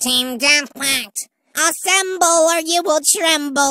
Team Death Pact, assemble or you will tremble.